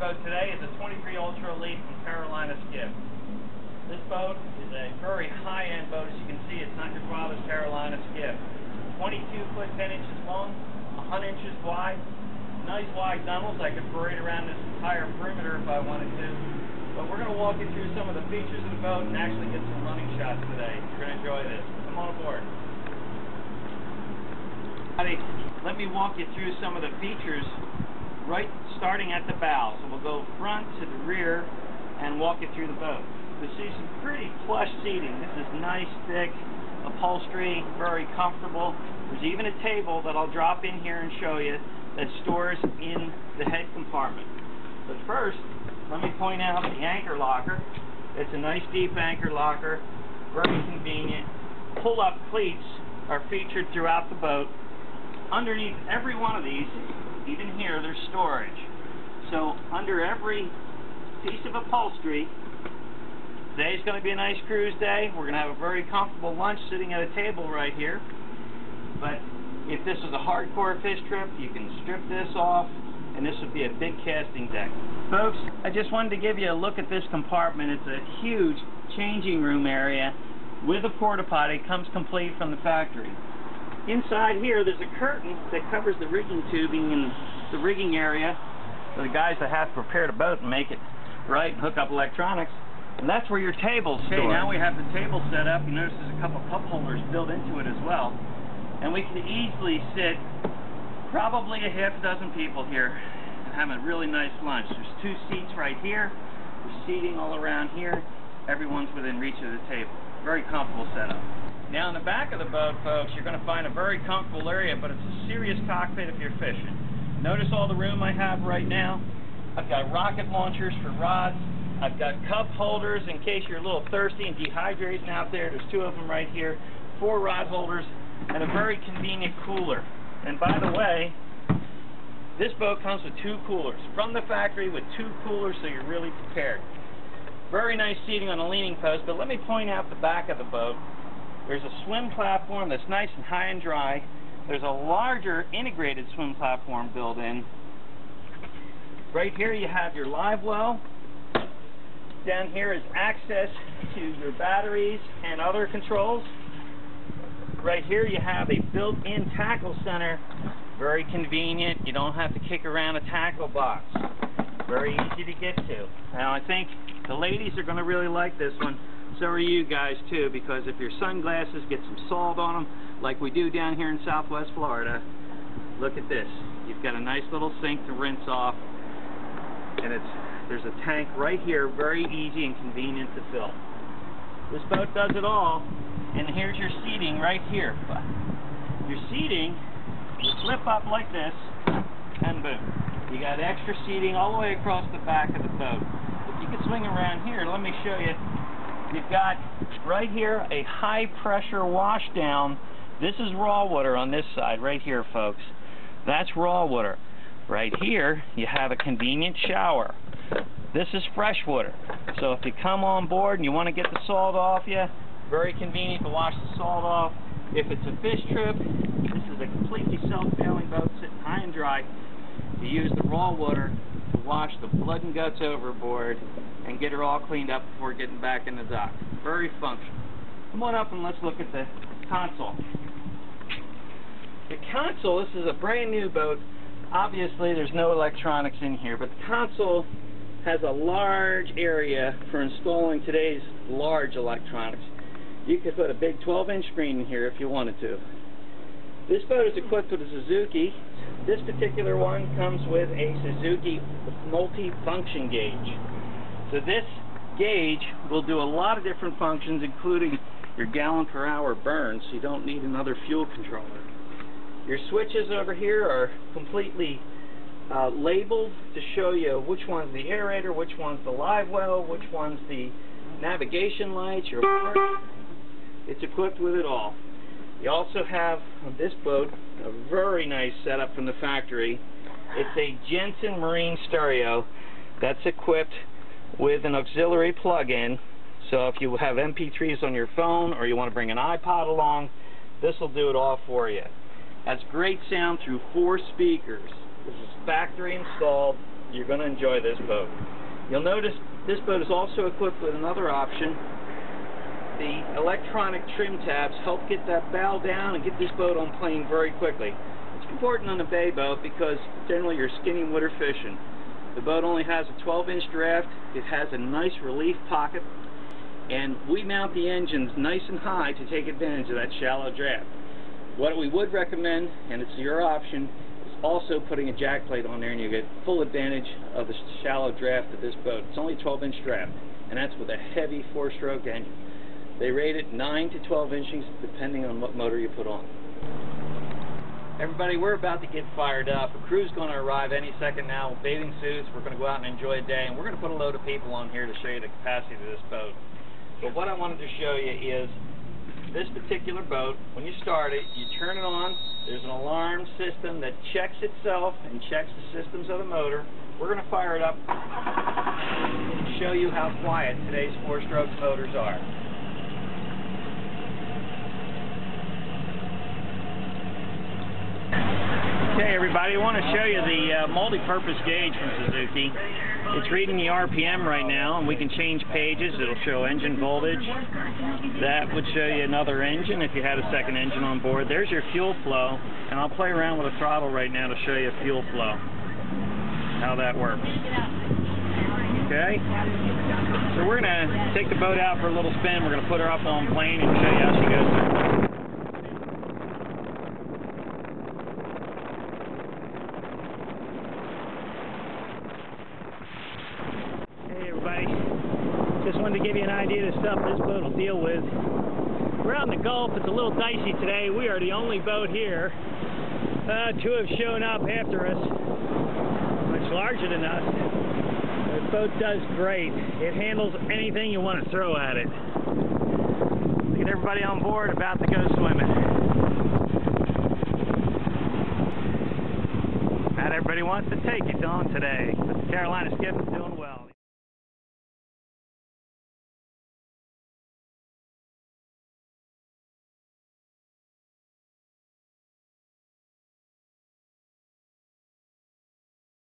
boat today is a 23 Ultra Elite from Carolina Skiff. This boat is a very high-end boat. As you can see, it's not your father's Carolina Skiff. 22 foot 10 inches long, 100 inches wide. Nice wide gunnels. I could parade around this entire perimeter if I wanted to. But we're going to walk you through some of the features of the boat and actually get some running shots today. You're going to enjoy this. Come on aboard. Let me walk you through some of the features right starting at the bow. So we'll go front to the rear and walk you through the boat. You'll see some pretty plush seating. This is nice, thick upholstery, very comfortable. There's even a table that I'll drop in here and show you that stores in the head compartment. But first, let me point out the anchor locker. It's a nice deep anchor locker, very convenient. Pull-up cleats are featured throughout the boat. Underneath every one of these even here, there's storage. So under every piece of upholstery, today's going to be a nice cruise day. We're going to have a very comfortable lunch sitting at a table right here. But if this is a hardcore fish trip, you can strip this off, and this would be a big casting deck. Folks, I just wanted to give you a look at this compartment. It's a huge changing room area with a porta potty. comes complete from the factory. Inside here, there's a curtain that covers the rigging tubing and the rigging area for the guys that have to prepare the boat and make it right and hook up electronics. And that's where your table's stored. Okay, now we have the table set up. You notice there's a couple cup holders built into it as well. And we can easily sit probably a half dozen people here and have a really nice lunch. There's two seats right here. There's seating all around here. Everyone's within reach of the table. Very comfortable setup. Now in the back of the boat, folks, you're going to find a very comfortable area, but it's a serious cockpit if you're fishing. Notice all the room I have right now. I've got rocket launchers for rods. I've got cup holders in case you're a little thirsty and dehydrating out there. There's two of them right here. Four rod holders and a very convenient cooler. And by the way, this boat comes with two coolers from the factory with two coolers so you're really prepared. Very nice seating on the leaning post, but let me point out the back of the boat. There's a swim platform that's nice and high and dry. There's a larger integrated swim platform built in. Right here you have your live well. Down here is access to your batteries and other controls. Right here you have a built-in tackle center. Very convenient. You don't have to kick around a tackle box. Very easy to get to. Now I think the ladies are going to really like this one so are you guys too, because if your sunglasses get some salt on them, like we do down here in southwest Florida, look at this. You've got a nice little sink to rinse off, and it's there's a tank right here, very easy and convenient to fill. This boat does it all, and here's your seating right here. Your seating, you flip up like this, and boom. You got extra seating all the way across the back of the boat. If you could swing around here, let me show you You've got right here a high pressure washdown. This is raw water on this side right here, folks. That's raw water. Right here, you have a convenient shower. This is fresh water. So if you come on board and you want to get the salt off you, very convenient to wash the salt off. If it's a fish trip, this is a completely self-bailing boat sitting high and dry. You use the raw water to wash the blood and guts overboard and get her all cleaned up before getting back in the dock. Very functional. Come on up and let's look at the console. The console, this is a brand new boat. Obviously there's no electronics in here, but the console has a large area for installing today's large electronics. You could put a big 12-inch screen in here if you wanted to. This boat is equipped with a Suzuki. This particular one comes with a Suzuki multi-function gauge. So this gauge will do a lot of different functions, including your gallon per hour burn, so you don't need another fuel controller. Your switches over here are completely uh, labeled to show you which one's the aerator, which one's the live well, which one's the navigation lights, your It's equipped with it all. You also have on this boat a very nice setup from the factory. It's a Jensen Marine stereo that's equipped with an auxiliary plug-in. So if you have MP3s on your phone or you want to bring an iPod along, this will do it all for you. That's great sound through four speakers. This is factory installed you're going to enjoy this boat. You'll notice this boat is also equipped with another option. The electronic trim tabs help get that bow down and get this boat on plane very quickly. It's important on a bay boat because generally you're skinny water fishing. The boat only has a 12 inch draft. It has a nice relief pocket and we mount the engines nice and high to take advantage of that shallow draft. What we would recommend, and it's your option, is also putting a jack plate on there and you get full advantage of the shallow draft of this boat. It's only 12 inch draft and that's with a heavy four stroke engine. They rate it 9 to 12 inches depending on what motor you put on. Everybody, we're about to get fired up. A crew's going to arrive any second now with bathing suits. We're going to go out and enjoy a day, and we're going to put a load of people on here to show you the capacity of this boat. But what I wanted to show you is this particular boat, when you start it, you turn it on, there's an alarm system that checks itself and checks the systems of the motor. We're going to fire it up and show you how quiet today's four-stroke motors are. Okay everybody, I want to show you the uh, multi-purpose gauge from Suzuki. It's reading the RPM right now and we can change pages. It'll show engine voltage. That would show you another engine if you had a second engine on board. There's your fuel flow and I'll play around with the throttle right now to show you a fuel flow. How that works. Okay? So we're going to take the boat out for a little spin. We're going to put her up on plane and show you how she goes. Just wanted to give you an idea of the stuff this boat will deal with. We're out in the Gulf. It's a little dicey today. We are the only boat here. Uh, have shown up after us, much larger than us. This boat does great. It handles anything you want to throw at it. Look at everybody on board about to go swimming. Not everybody wants to take it on today, but the Carolina Skiff is doing well.